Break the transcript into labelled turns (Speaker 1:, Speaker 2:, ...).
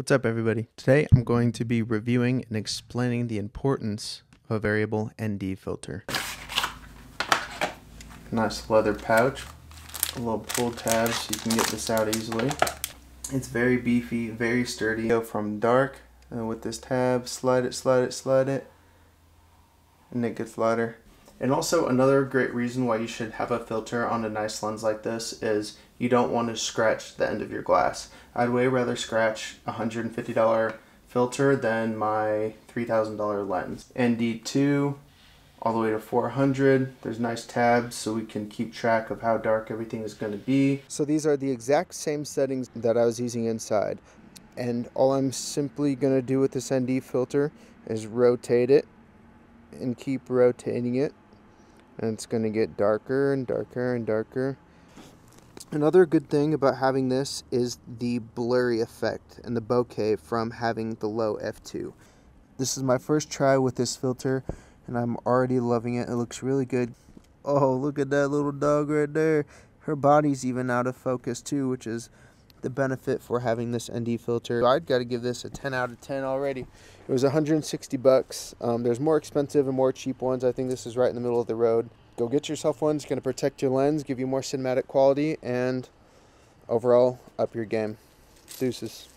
Speaker 1: What's up everybody? Today I'm going to be reviewing and explaining the importance of a variable ND filter. Nice leather pouch, a little pull tab so you can get this out easily. It's very beefy, very sturdy. Go from dark uh, with this tab, slide it, slide it, slide it, and it gets lighter. And also another great reason why you should have a filter on a nice lens like this is you don't want to scratch the end of your glass. I'd way rather scratch a $150 filter than my $3,000 lens. ND2 all the way to 400. There's nice tabs so we can keep track of how dark everything is going to be. So these are the exact same settings that I was using inside. And all I'm simply going to do with this ND filter is rotate it and keep rotating it and it's going to get darker and darker and darker. Another good thing about having this is the blurry effect and the bokeh from having the low f2. This is my first try with this filter and I'm already loving it. It looks really good. Oh, look at that little dog right there. Her body's even out of focus too, which is the benefit for having this ND filter. I'd got to give this a 10 out of 10 already. It was 160 bucks. Um, there's more expensive and more cheap ones. I think this is right in the middle of the road. Go get yourself one. It's going to protect your lens, give you more cinematic quality, and overall up your game. Deuces.